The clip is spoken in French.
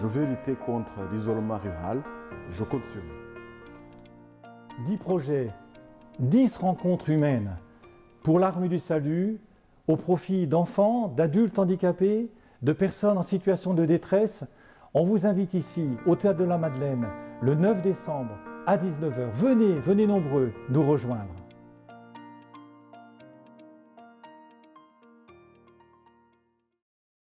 Je veux lutter contre l'isolement rural. Je compte sur vous. 10 projets, 10 rencontres humaines pour l'armée du salut au profit d'enfants, d'adultes handicapés, de personnes en situation de détresse. On vous invite ici au Théâtre de la Madeleine le 9 décembre à 19h. Venez, venez nombreux nous rejoindre.